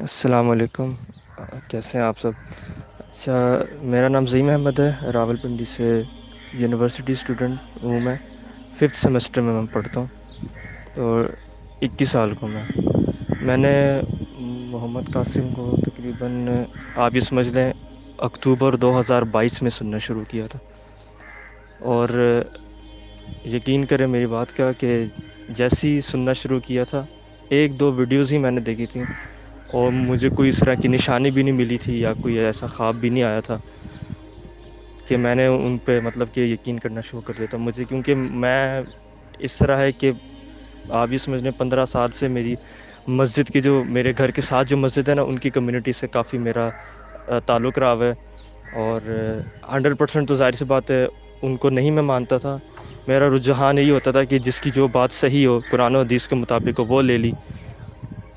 अस्सलाम वालेकुम अ, कैसे हैं आप सब? अच्छा, मेरा नाम ज़ईम अहमद है, रावलपिंडी से यूनिवर्सिटी स्टूडेंट हूँ मैं, 5th सेमेस्टर में मैं पढ़ता हूँ, तो 21 साल का मैं। मैंने मोहम्मद कासिम को तकरीबन आप ये समझ लें अक्टूबर 2022 में सुनना शुरू किया था। और यकीन करें मेरी बात का कि जैसे ही सुनना शुरू किया था, 1-2 वीडियोज़ ही मैंने देखी थी और मुझे कोई इस तरह की निशानी भी नहीं मिली थी या कोई ऐसा ख़्वाब भी नहीं आया था कि मैंने उन पर मतलब कि यकीन करना शुरू कर दिया था। मुझे क्योंकि मैं इस तरह है कि आप ये समझ लें 15 साल से मेरी मस्जिद की जो मेरे घर के साथ जो मस्जिद है ना, उनकी कम्युनिटी से काफ़ी मेरा ताल्लुक रहा है और 100% तो ज़ाहिर-सी बात है, उनको नहीं मैं मानता था। मेरा रुझान यही होता था कि जिसकी जो बात सही हो, कुरान हदीस के मुताबिक हो, वो ले ली।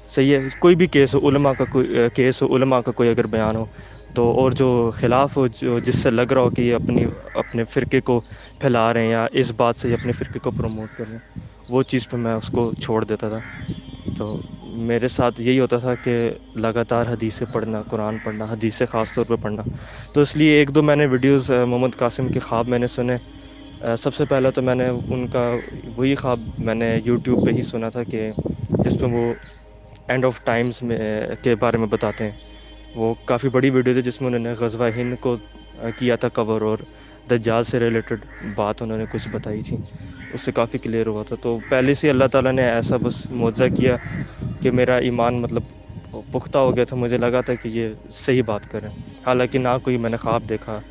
सही है, कोई भी केस हो, उलमा का कोई केस हो, उलमा का कोई अगर बयान हो, तो और जो खिलाफ़ हो, जो जिससे लग रहा हो कि ये अपनी अपने फ़िरके को फैला रहे हैं या इस बात से ये अपने फ़िरके को प्रमोट कर रहे हैं, वो चीज़ पे मैं उसको छोड़ देता था। तो मेरे साथ यही होता था कि लगातार हदीसें पढ़ना, कुरान पढ़ना, हदीसें ख़ास तौर पे पढ़ना। तो इसलिए 1-2 मैंने वीडियोज़ मोहम्मद कासिम के ख़्वाब मैंने सुने। सबसे पहले तो मैंने उनका वही ख़्वाब मैंने यूट्यूब पे ही सुना था कि जिसमें वो एंड ऑफ़ टाइम्स में के बारे में बताते हैं। वो काफ़ी बड़ी वीडियो थी जिसमें उन्होंने ग़ज़वा हिंद को किया था कवर और दज्जाल से रिलेटेड बात उन्होंने कुछ बताई थी। उससे काफ़ी क्लियर हुआ था। तो पहले से अल्लाह ताला ने ऐसा बस मुआवजा किया कि मेरा ईमान मतलब पुख्ता हो गया था। मुझे लगा था कि ये सही बात करें। हालाँकि ना कोई मैंने ख़्वाब देखा,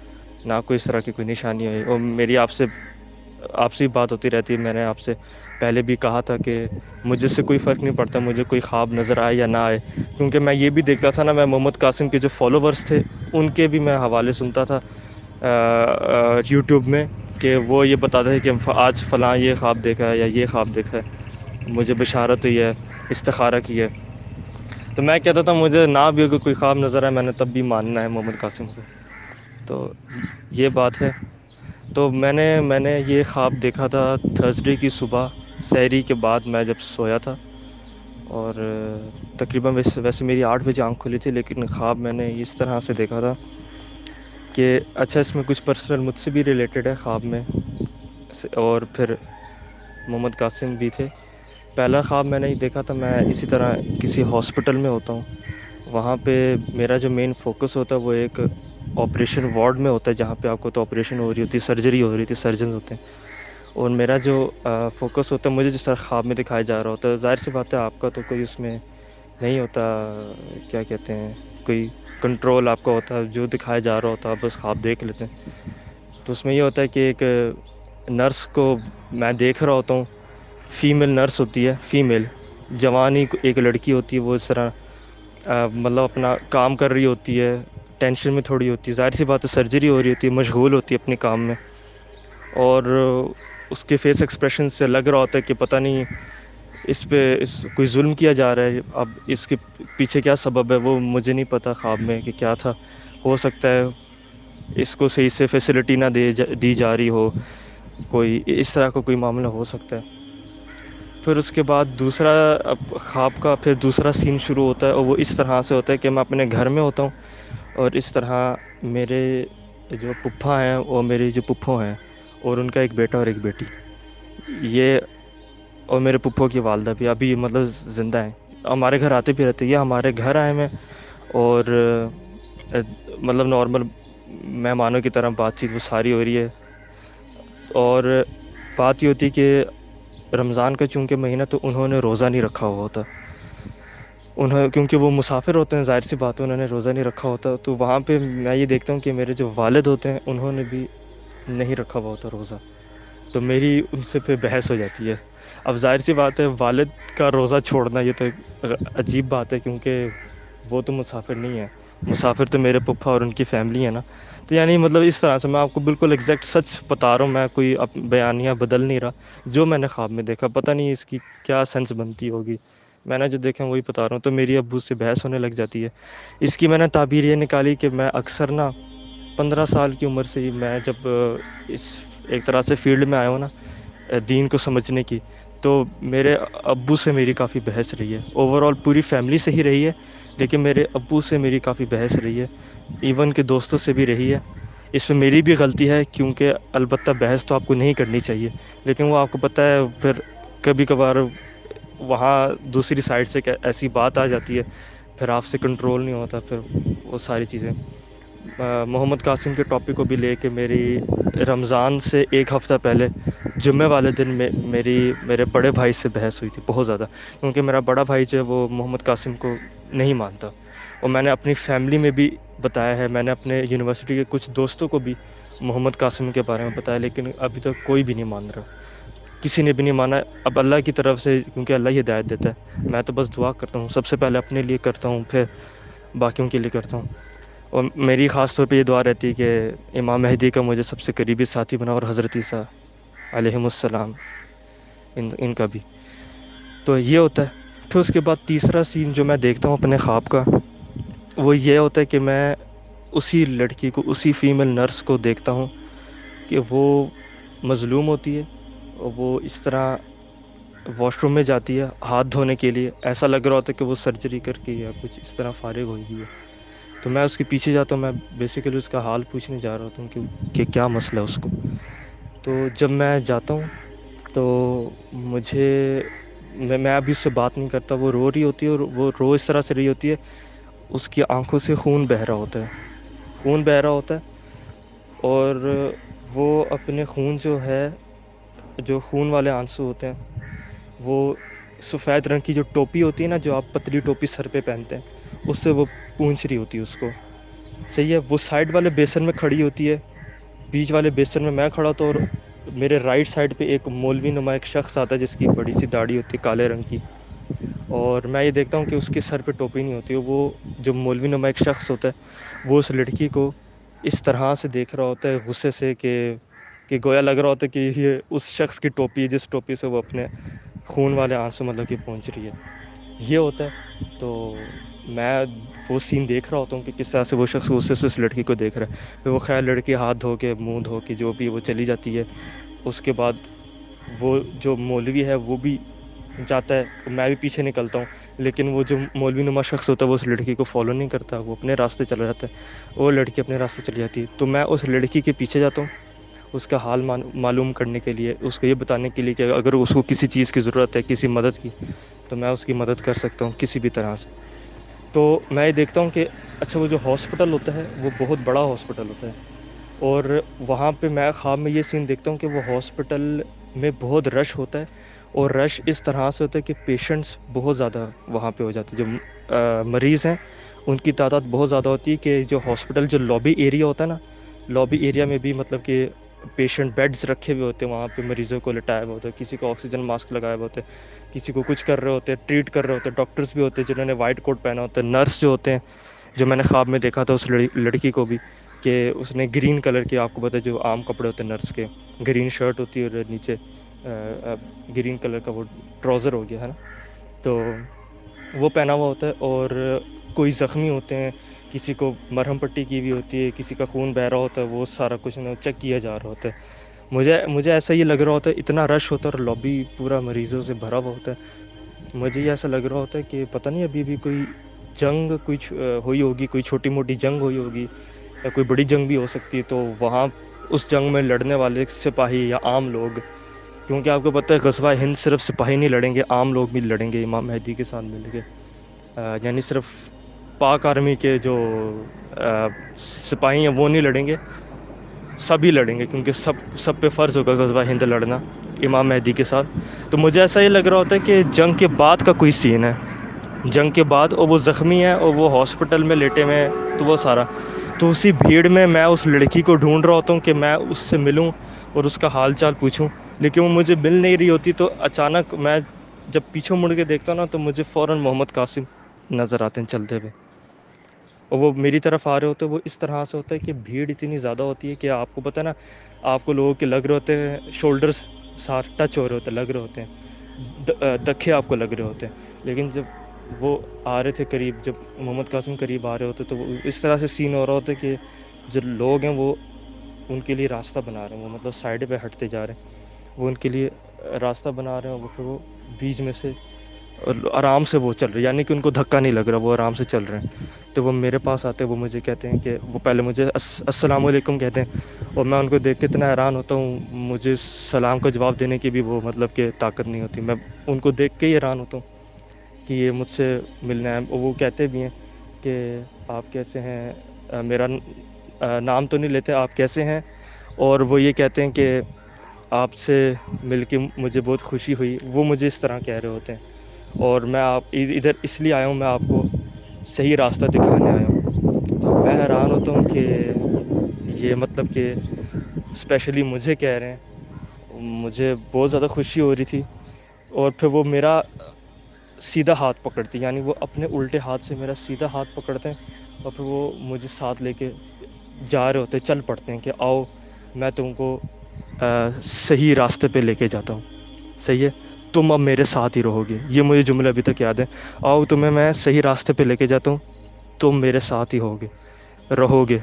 ना कोई इस तरह की कोई निशानी आई और मेरी आपसे आपसे बात होती रहती है। मैंने आपसे पहले भी कहा था कि मुझे से कोई फ़र्क नहीं पड़ता, मुझे कोई ख़्वाब नज़र आए या ना आए। क्योंकि मैं ये भी देखता था ना, मैं मोहम्मद कासिम के जो फ़ॉलोवर्स थे, उनके भी मैं हवाले सुनता था यूट्यूब में कि वो ये बताते थे कि आज फ़लाँ ये ख़्वाब देखा है या ये ख़्वाब देखा है। मुझे बशारत हुई है, इस्तिख़ारा की है। तो मैं कहता था मुझे ना भी अगर कोई ख़्वाब नज़र आए, मैंने तब भी मानना है मोहम्मद कासिम को। तो ये बात है। तो मैंने मैंने ये ख़्वाब देखा था थर्सडे की सुबह, सहरी के बाद मैं जब सोया था और तकरीबन वैसे वैसे मेरी आठ बजे आँख खुली थी, लेकिन ख़्वाब मैंने इस तरह से देखा था कि अच्छा इसमें कुछ पर्सनल मुझसे भी रिलेटेड है ख़्वाब में और फिर मोहम्मद कासिम भी थे। पहला ख़्वाब मैंने ही देखा था मैं इसी तरह किसी हॉस्पिटल में होता हूँ। वहाँ पे मेरा जो मेन फ़ोकस होता है वो एक ऑपरेशन वार्ड में होता है जहाँ पे आपको तो ऑपरेशन हो रही होती है, सर्जरी हो रही थी, सर्जन होते हैं। और मेरा जो फ़ोकस होता है मुझे जिस तरह ख़्वाब में दिखाया जा रहा होता है, ज़ाहिर-सी बात है आपका तो कोई उसमें नहीं होता क्या कहते हैं, कोई कंट्रोल आपका होता है, जो दिखाया जा रहा होता है आप बस ख़्वाब देख लेते हैं। तो उसमें ये होता है कि एक नर्स को मैं देख रहा होता हूँ, फ़ीमेल नर्स होती है, फ़ीमेल, जवान ही एक लड़की होती है वो इस तरह मतलब अपना काम कर रही होती है, टेंशन में थोड़ी होती है। ज़ाहिर-सी बात है सर्जरी हो रही होती है, मशगूल होती है अपने काम में और उसके फ़ेस एक्सप्रेशन से लग रहा होता है कि पता नहीं इस पे इस कोई ज़ुल्म किया जा रहा है। अब इसके पीछे क्या सबब है वो मुझे नहीं पता ख़्वाब में कि क्या था। हो सकता है इसको सही से फ़ैसिलिटी ना दे ज दी जा रही हो, कोई इस तरह का को कोई मामला हो सकता है। फिर उसके बाद दूसरा अब ख़्वाब का फिर दूसरा सीन शुरू होता है और वो इस तरह से होता है कि मैं अपने घर में होता हूँ और इस तरह मेरे जो फूफा हैं और मेरे जो फूफो हैं और उनका एक बेटा और एक बेटी। ये और मेरे फूफो की वालदा भी अभी मतलब ज़िंदा हैं। हमारे घर आते भी रहते ये हमारे घर आए हैं और मतलब नॉर्मल मेहमानों की तरह बातचीत वो सारी हो रही है। और बात ये होती कि रमज़ान का चूँकि महीना तो उन्होंने रोज़ा नहीं रखा हुआ होता। उन्हें क्योंकि वो मुसाफ़िर होते हैं, ज़ाहिर-सी बात है उन्होंने रोज़ा नहीं रखा होता। तो वहाँ पे मैं ये देखता हूँ कि मेरे जो वालिद होते हैं, उन्होंने भी नहीं रखा हुआ होता रोज़ा। तो मेरी उनसे फिर बहस हो जाती है। अब ज़ाहिर-सी बात है वालिद का रोज़ा छोड़ना ये तो अजीब बात है क्योंकि वो तो मुसाफ़िर नहीं है। मुसाफ़िर तो मेरे पप्पा और उनकी फ़ैमिली है ना। तो यानी मतलब इस तरह से मैं आपको बिल्कुल एग्ज़ैक्ट सच बता रहा हूँ, मैं कोई अप बयानिया बदल नहीं रहा। जो मैंने ख़्वाब में देखा, पता नहीं इसकी क्या सेंस बनती होगी। मैंने जो देखा वही बता रहा हूँ, तो मेरी अबू से बहस होने लग जाती है। इसकी मैंने ताबीर ये निकाली कि मैं अक्सर ना 15 साल की उम्र से ही मैं जब इस एक तरह से फ़ील्ड में आया हूँ ना दीन को समझने की, तो मेरे अब्बू से मेरी काफ़ी बहस रही है। ओवरऑल पूरी फैमिली से ही रही है लेकिन मेरे अब्बू से मेरी काफ़ी बहस रही है। इवन के दोस्तों से भी रही है। इसमें मेरी भी गलती है क्योंकि अलबत् बहस तो आपको नहीं करनी चाहिए लेकिन वो आपको पता है फिर कभी कभार वहाँ दूसरी साइड से ऐसी बात आ जाती है फिर आपसे कंट्रोल नहीं होता फिर वो सारी चीज़ें। मोहम्मद कासिम के टॉपिक को भी लेके मेरी रमज़ान से एक हफ़्ता पहले जुम्मे वाले दिन में, मेरी, मेरे बड़े भाई से बहस हुई थी, बहुत ज़्यादा। क्योंकि मेरा बड़ा भाई जो है वो मोहम्मद कासिम को नहीं मानता। और मैंने अपनी फैमिली में भी बताया है, मैंने अपने यूनिवर्सिटी के कुछ दोस्तों को भी मोहम्मद कासिम के बारे में बताया, लेकिन अभी तक कोई भी नहीं मान रहा। किसी ने भी नहीं माना। अब अल्लाह की तरफ़ से, क्योंकि अल्लाह ही हिदायत देता है, मैं तो बस दुआ करता हूँ, सबसे पहले अपने लिए करता हूँ, फिर बाकियों के लिए करता हूँ। और मेरी ख़ास तौर पे ये दुआ रहती है कि इमाम महदी का मुझे सबसे करीबी साथी बना और हज़रत ईसा अलैहिस्सलाम, इन, इनका भी। तो ये होता है। फिर उसके बाद तीसरा सीन जो मैं देखता हूँ अपने ख्वाब का, वो ये होता है कि मैं उसी लड़की को, उसी फीमेल नर्स को देखता हूँ कि वो मज़लूम होती है और वो इस तरह वॉशरूम में जाती है हाथ धोने के लिए। ऐसा लग रहा होता है कि वो सर्जरी करके या कुछ इस तरह फारिग हुई है। तो मैं उसके पीछे जाता हूँ मैं बेसिकली उसका हाल पूछने जा रहा हूँ कि, कि क्या मसला है उसको। तो जब मैं जाता हूँ तो मुझे मैं मैं अभी उससे बात नहीं करता वो रो रही होती है और वो रो इस तरह से रही होती है उसकी आँखों से खून बह रहा होता है। खून बह रहा होता है और वो अपने खून जो है जो खून वाले आँसू होते हैं वो सफ़ेद रंग की जो टोपी होती है ना जो आप पतली टोपी सर पे पहनते हैं उससे वो पूछ रही होती है उसको। सही है, वो साइड वाले बेसन में खड़ी होती है बीच वाले बेसन में मैं खड़ा होता और मेरे राइट साइड पे एक मौलवी नुमा एक शख्स आता है जिसकी बड़ी सी दाढ़ी होती है काले रंग की। और मैं ये देखता हूँ कि उसके सर पे टोपी नहीं होती है, वो जो मौलवी नुमा एक शख्स होता है, वो उस लड़की को इस तरह से देख रहा होता है, गुस्से से कि कि गोया लग रहा होता है कि ये उस शख्स की टोपी जिस टोपी से वो अपने खून वाले आँसू मतलब कि पहुँच रही है। ये होता है तो मैं वो सीन देख रहा होता हूँ कि किस तरह से वो शख्स उससे उस लड़की को देख रहा है। वो खैर लड़की हाथ धो के, मुँह धो के जो भी वो चली जाती है, उसके बाद वो जो मौलवी है, वो भी जाता है। मैं भी पीछे निकलता हूँ, लेकिन वो जो मौलवी नुमा शख्स होता है, वो उस लड़की को फॉलो नहीं करता। वो अपने रास्ते चला जाता है। वो लड़की अपने रास्ते चली जाती है। तो मैं उस लड़की के पीछे जाता हूँ, उसका हाल मालूम करने के लिए, उसको ये बताने के लिए कि अगर उसको किसी चीज़ की ज़रूरत है, किसी मदद की तो मैं उसकी मदद कर सकता हूँ किसी भी तरह से। तो मैं ये देखता हूँ कि अच्छा वो जो हॉस्पिटल होता है, वो बहुत बड़ा हॉस्पिटल होता है। और वहाँ पे मैं ख्वाब में ये सीन देखता हूँ कि वो हॉस्पिटल में बहुत रश होता है और रश इस तरह से होता है कि पेशेंट्स बहुत ज़्यादा वहाँ पे हो जाते हैं। जो मरीज़ हैं, उनकी तादाद बहुत ज़्यादा होती है कि जो हॉस्पिटल जो लॉबी एरिया होता है ना लॉबी एरिया में भी मतलब कि पेशेंट बेड्स रखे हुए होते हैं, वहाँ पे मरीज़ों को लटाया हुआ होता है, किसी को ऑक्सीजन मास्क लगाया हुआ होता है, किसी को कुछ कर रहे होते हैं ट्रीट कर रहे होते हैं डॉक्टर्स भी होते हैं जिन्होंने वाइट कोट पहना होता है नर्स जो होते हैं, जो मैंने ख्वाब में देखा था उस लड़की को भी, कि उसने ग्रीन कलर के, आपको पता है जो आम कपड़े होते हैं नर्स के ग्रीन शर्ट होती है और नीचे ग्रीन कलर का वो ट्राउज़र हो गया, है ना? तो वो पहना हुआ होता है और कोई ज़ख्मी होते हैं किसी को मरहम पट्टी की भी होती है, किसी का खून बह रहा होता है, वो सारा कुछ ना चेक किया जा रहा होता है। मुझे मुझे ऐसा ये लग रहा होता है, इतना रश होता है और लॉबी पूरा मरीज़ों से भरा हुआ होता है। मुझे ये ऐसा लग रहा होता है कि पता नहीं, अभी भी कोई जंग कुछ हुई होगी, कोई छोटी मोटी जंग हुई होगी, या कोई बड़ी जंग भी हो सकती है तो वहाँ उस जंग में लड़ने वाले सिपाही या आम लोग, क्योंकि आपको पता है गजवा हिंद सिर्फ़ सिपाही नहीं लड़ेंगे, आम लोग भी लड़ेंगे, इमाम मेहदी के साथ मिल के यानी सिर्फ़ पाक आर्मी के जो सिपाही हैं, वो नहीं लड़ेंगे। सभी लड़ेंगे, क्योंकि सब सब पे फ़र्ज़ होगा गजबा हिंद लड़ना, इमाम मेहदी के साथ। तो मुझे ऐसा ही लग रहा होता है कि जंग के बाद का कोई सीन है। जंग के बाद, और वो ज़ख्मी है, और वो हॉस्पिटल में लेटे हुए हैं तो वो सारा। तो उसी भीड़ में मैं उस लड़की को ढूंढ रहा होता हूँ कि मैं उससे मिलूँ, और उसका हाल चाल पूछूँ। लेकिन वो मुझे मिल नहीं रही होती तो अचानक मैं जब पीछे मुड़ के देखता ना तो मुझे फ़ौर मोहम्मद कासिम नज़र आते हैं, चलते हुए। और वो मेरी तरफ़ आ रहे होते हैं, वो इस तरह से होता है कि भीड़ इतनी ज़्यादा होती है कि आपको पता है ना, आपको लोगों के लग रहे होते हैं शोल्डर्स साथ टच हो रहे होते लग रहे होते हैं दखे आपको लग रहे होते हैं। लेकिन जब वो आ रहे थे करीब, जब मोहम्मद कासिम करीब आ रहे होते तो वो इस तरह से सीन हो रहा होता कि जो लोग हैं, वो उनके लिए रास्ता बना रहे हैं, वो मतलब साइड पे हटते जा रहे हैं, वो उनके लिए रास्ता बना रहे हैं वो फिर वो बीच में से आराम से वो चल रहे यानी कि उनको धक्का नहीं लग रहा, वो आराम से चल रहे हैं। तो वो मेरे पास आते हैं वो मुझे कहते हैं कि, वो पहले मुझे अस्सलाम वालेकुम कहते हैं। और मैं उनको देख के इतना हैरान होता हूँ, मुझे सलाम का जवाब देने की भी वो मतलब कि ताकत नहीं होती। मैं उनको देख के ही हैरान होता हूँ कि ये मुझसे मिलना है वो कहते भी हैं कि, आप कैसे हैं? मेरा नाम तो नहीं लेते, आप कैसे हैं? और वो ये कहते हैं कि, आपसे मिल के मुझे बहुत खुशी हुई। वो मुझे इस तरह कह रहे होते हैं। और मैं आप इधर इसलिए आया हूँ मैं आपको सही रास्ता दिखाने आया हूँ। तो मैं हैरान होता हूँ कि ये मतलब कि स्पेशली मुझे कह रहे हैं। मुझे बहुत ज़्यादा खुशी हो रही थी और फिर वो मेरा सीधा हाथ पकड़ती यानी वो अपने उल्टे हाथ से मेरा सीधा हाथ पकड़ते हैं और फिर वो मुझे साथ लेके जा रहे होते चल पड़ते हैं कि आओ मैं तुमको आ, सही रास्ते पे लेके जाता हूँ। सही है? तुम अब मेरे साथ ही रहोगे। ये मुझे जुमला अभी तक याद है। आओ तुम्हें मैं सही रास्ते पे लेके जाता हूँ। तुम मेरे साथ ही होगे। रहोगे।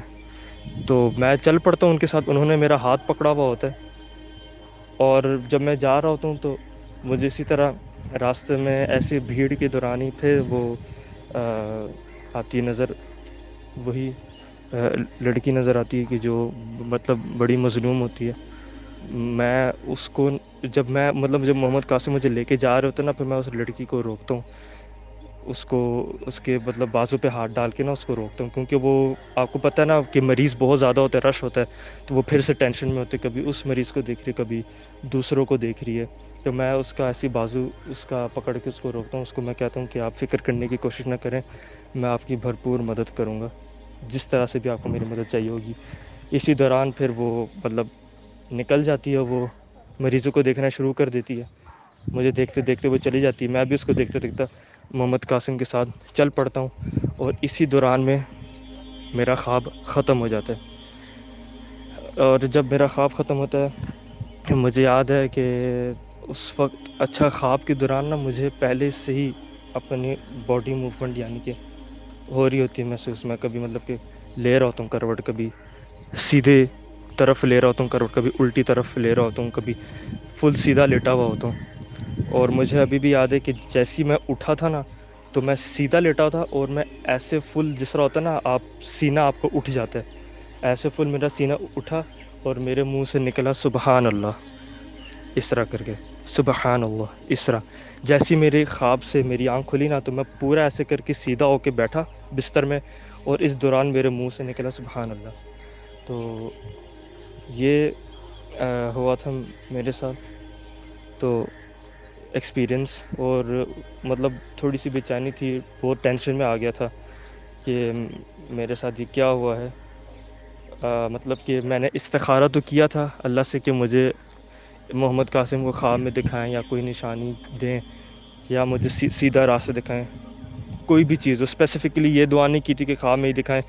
तो मैं चल पड़ता हूँ उनके साथ। उन्होंने मेरा हाथ पकड़ा हुआ होता है। और जब मैं जा रहा होता हूँ तो मुझे इसी तरह रास्ते में ऐसी भीड़ के दौरान ही फिर वो आ, आती नज़र। वही लड़की नज़र आती है कि जो मतलब बड़ी मज़लूम होती है। मैं उसको जब मैं मतलब जब मोहम्मद कासिम मुझे लेके जा रहे होते ना, फिर मैं उस लड़की को रोकता हूँ। उसको, उसके मतलब बाजू पे हाथ डाल के ना उसको रोकता हूँ, क्योंकि वो, आपको पता है ना कि मरीज़ बहुत ज़्यादा होता है, रश होता है तो वो फिर से टेंशन में होते कभी उस मरीज़ को देख रही है, कभी दूसरों को देख रही है। तो मैं उसका ऐसी बाजू, उसका पकड़ के उसको रोकता हूँ, उसको मैं कहता हूँ कि आप फ़िक्र करने की कोशिश ना करें, मैं आपकी भरपूर मदद करूँगा, जिस तरह से भी आपको मेरी मदद चाहिए होगी। इसी दौरान फिर वो मतलब निकल जाती है वो, मरीज़ों को देखना शुरू कर देती है। मुझे देखते देखते वो चली जाती है। मैं भी उसको देखते देखता मोहम्मद कासिम के साथ चल पड़ता हूँ और इसी दौरान में मेरा ख्वाब ख़त्म हो जाता है। और जब मेरा ख्वाब ख़त्म होता है मुझे याद है कि उस वक्त अच्छा ख्वाब के दौरान ना मुझे पहले से ही अपनी बॉडी मूवमेंट यानी कि हो रही होती है महसूस। मैं कभी मतलब कि ले रहा होता हूँ करवट कभी। सीधे तरफ़ ले रहा होता हूँ करवट कभी उल्टी तरफ़ ले रहा होता हूँ, कभी फुल सीधा लेटा हुआ होता हूँ। और मुझे अभी भी याद है कि जैसी मैं उठा था ना तो मैं सीधा लेटा था और मैं ऐसे फुल जिस तरह होता ना, आप सीना आपको उठ जाता है। ऐसे फुल मेरा सीना उठा और मेरे मुँह से निकला सुबहान अल्लाह इस तरह करके सुबहान अल्लाह इस तरह जैसी मेरे ख्वाब से मेरी आँख खुली ना तो मैं पूरा ऐसे करके सीधा होके बैठा बिस्तर में और इस दौरान मेरे मुँह से निकला सुबहान अल्लाह तो ये आ, हुआ था मेरे साथ। तो एक्सपीरियंस और मतलब थोड़ी सी बेचैनी थी बहुत टेंशन में आ गया था कि मेरे साथ ये क्या हुआ है। आ, मतलब कि मैंने इस्तखारा तो किया था अल्लाह से कि मुझे मोहम्मद कासिम को ख्वाब में दिखाएँ या कोई निशानी दें या मुझे सी, सीधा रास्ता दिखाएँ। कोई भी चीज़ हो स्पेसिफ़िकली ये दुआ नहीं की थी कि ख्वाब में ही दिखाएँ।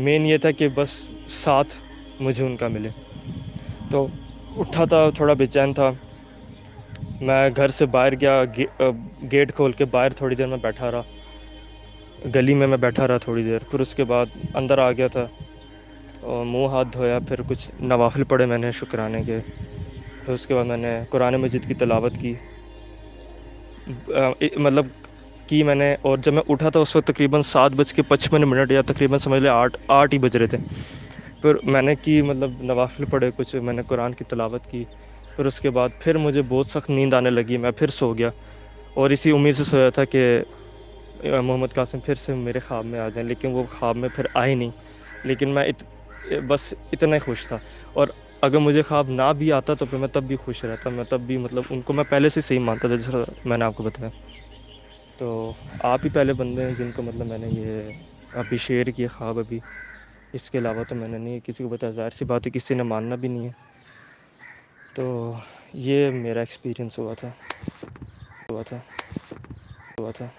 मेन ये था कि बस साथ मुझे उनका मिले। तो उठा था थोड़ा बेचैन था। मैं घर से बाहर गया गे, गेट खोल के बाहर थोड़ी देर में बैठा रहा। गली में मैं बैठा रहा थोड़ी देर फिर उसके बाद अंदर आ गया था। और मुँह हाथ धोया फिर कुछ नवाफिल पढ़े मैंने शुक्राने के। फिर उसके बाद मैंने कुरान मजिद की तलावत की। मतलब की मैंने और जब मैं उठा था उस वक्त तकरीबन सात बज के पचपन मिनट या तकरीबन समझ लें आठ आठ ही बज रहे थे। फिर मैंने की मतलब नवाफिल पढ़े कुछ मैंने कुरान की तलावत की फिर उसके बाद फिर मुझे बहुत सख्त नींद आने लगी मैं फिर सो गया। और इसी उम्मीद से सोया था कि मोहम्मद कासिम फिर से मेरे ख्वाब में आ जाए लेकिन वो ख्वाब में फिर आए नहीं। लेकिन मैं इत, बस इतना ही खुश था। और अगर मुझे ख्वाब ना भी आता तो फिर मैं तब भी खुश रहता। मैं तब भी मतलब उनको मैं पहले से सही मानता था जैसा मैंने आपको बताया। तो आप ही पहले बंदे हैं जिनको मतलब मैंने ये अभी शेयर किया ख्वाब अभी। इसके अलावा तो मैंने नहीं किसी को बताया। ज़ाहिर सी बात है किसी ने मानना भी नहीं है। तो ये मेरा एक्सपीरियंस हुआ था। हुआ था। हुआ था।